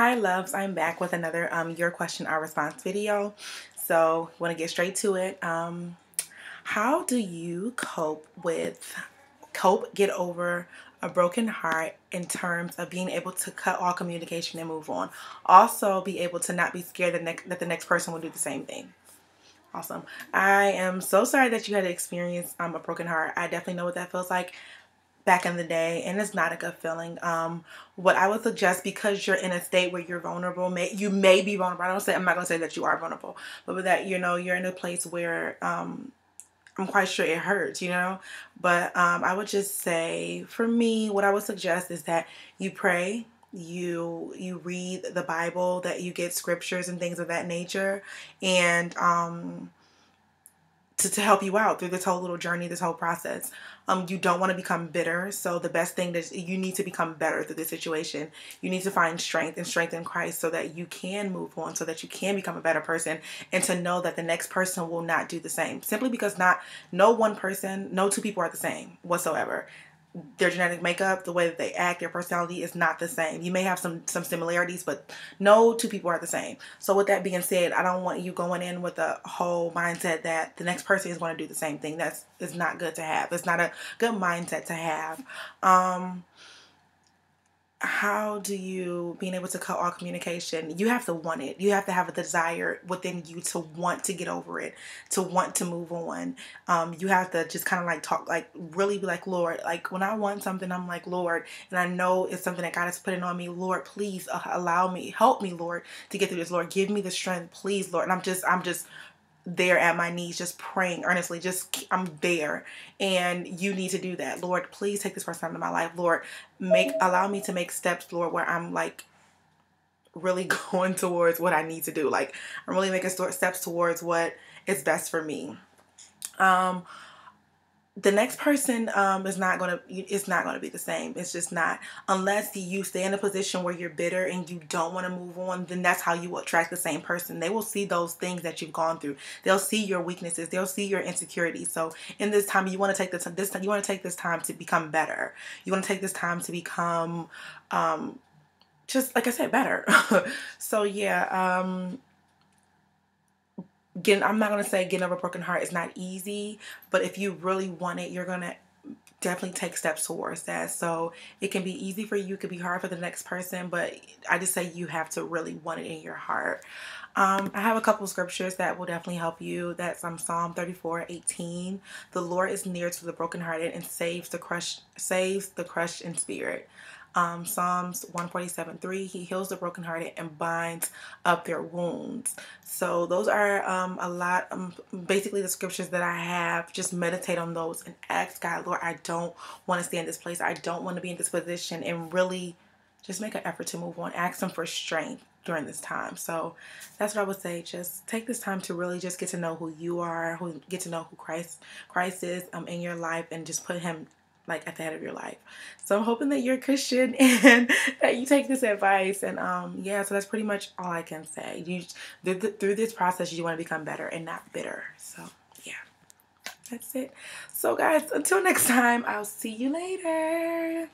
Hi loves, I'm back with another um, your question our response video. So want to get straight to it. Um, how do you cope with cope get over a broken heart in terms of being able to cut all communication and move on. Also be able to not be scared that, that the next person will do the same thing. Awesome. I am so sorry that you had to experience um, a broken heart. I definitely know what that feels like back in the day and it's not a good feeling. Um what i would suggest because you're in a state where you're vulnerable may you may be vulnerable. I don't say i'm not to say that you are vulnerable but that you know you're in a place where um i'm quite sure it hurts you know? But um i would just say for me what i would suggest is that you pray you you read the bible that you get scriptures and things of that nature and um to, to help you out through this whole little journey, this whole process. Um, you don't want to become bitter. So the best thing is you need to become better through this situation. You need to find strength and strength in Christ so that you can move on, so that you can become a better person, and to know that the next person will not do the same. Simply because not no one person, no two people are the same whatsoever their genetic makeup, the way that they act, their personality is not the same. You may have some some similarities, but no two people are the same. So with that being said, I don't want you going in with a whole mindset that the next person is going to do the same thing. That's is not good to have. It's not a good mindset to have. Um how do you being able to cut all communication you have to want it. You have to have a desire within you to want to get over it to want to move on. Um, you have to just kind of like talk like really be like lord like when i want something i'm like lord and i know it's something that god is putting on me lord please uh, allow me help me lord to get through this. Lord give me the strength please lord. And i'm just i'm just there at my knees just praying earnestly just i'm there. And you need to do that. Lord please take this person out of my life. Lord make allow me to make steps lord where i'm like really going towards what i need to do. Like i'm really making steps towards what is best for me. Um the next person um, is not going to it's not to be the same. It's just not unless you stay in a position where you're bitter and you don't want to move on then that's how you will attract the same person. They will see those things that you've gone through. They'll see your weaknesses. They'll see your insecurities. So in this time you want to take this this you want to take this time to become better. You want to take this time to become um, just like i said better. So yeah um getting I'm not gonna say getting over a broken heart is not easy, but if you really want it, you're gonna definitely take steps towards that. So it can be easy for you, it could be hard for the next person, but I just say you have to really want it in your heart. Um, I have a couple scriptures that will definitely help you. That's um, Psalm 34, 18. The Lord is near to the brokenhearted and saves the crushed, saves the crushed in spirit um, Psalms 147 3. He heals the brokenhearted and binds up their wounds. So, those are um, a lot, um, basically, the scriptures that I have. Just meditate on those and ask God, Lord, I don't want to stay in this place. I don't want to be in this position. And really just make an effort to move on. Ask Him for strength during this time. So that's what I would say. Just take this time to really just get to know who you are, who get to know who Christ Christ is um, in your life, and just put Him like at the head of your life. So I'm hoping that you're a Christian and that you take this advice. And um, yeah, so that's pretty much all I can say. You through this process, you want to become better and not bitter. So yeah, that's it. So guys, until next time, I'll see you later.